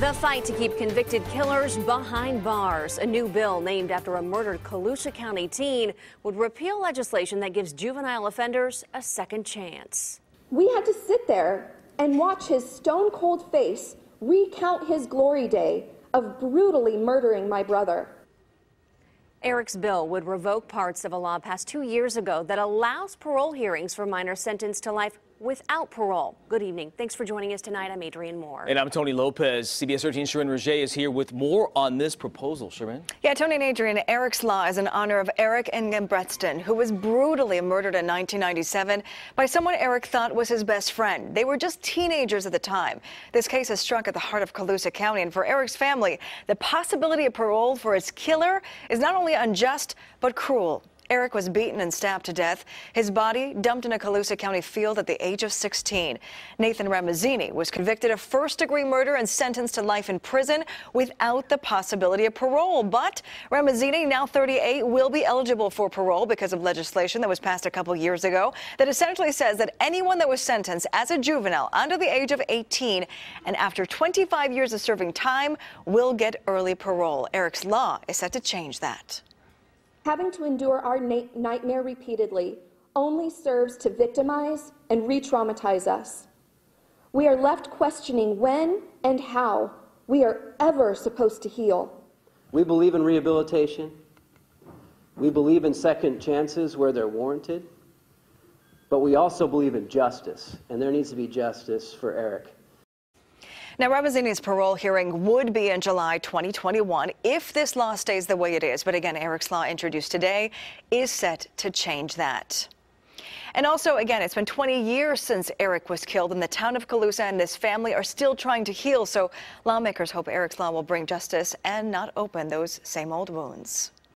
The fight to keep convicted killers behind bars. A new bill named after a murdered Colusa County teen would repeal legislation that gives juvenile offenders a second chance. We had to sit there and watch his stone cold face recount his glory day of brutally murdering my brother. Erik's bill would revoke parts of a law passed two years ago that allows parole hearings for minors sentenced to life without parole. Good evening. Thanks for joining us tonight. I'm Adrienne Moore. And I'm Tony Lopez. CBS 13 Sharon Roger is here with more on this proposal. Sharon? Yeah, Tony and Adrienne, Erik's Law is in honor of Erik Engebretson, who was brutally murdered in 1997 by someone Erik thought was his best friend. They were just teenagers at the time. This case has struck at the heart of Colusa County, and for Erik's family, the possibility of parole for his killer is not only unjust, but cruel. Erik was beaten and stabbed to death. His body dumped in a Colusa County field at the age of 16. Nathan Ramazzini was convicted of first-degree murder and sentenced to life in prison without the possibility of parole. But Ramazzini, now 38, will be eligible for parole because of legislation that was passed a couple years ago that essentially says that anyone that was sentenced as a juvenile under the age of 18 and after 25 years of serving time will get early parole. Erik's law is set to change that. Having to endure our nightmare repeatedly only serves to victimize and re traumatize us. We are left questioning when and how we are ever supposed to heal. We believe in rehabilitation. We believe in second chances where they're warranted. But we also believe in justice, and there needs to be justice for Erik. Now, Ramazzini's parole hearing would be in July 2021 if this law stays the way it is. But again, Erik's law introduced today is set to change that. And also, again, it's been 20 years since Erik was killed in the town of Colusa and his family are still trying to heal. So lawmakers hope Erik's law will bring justice and not open those same old wounds.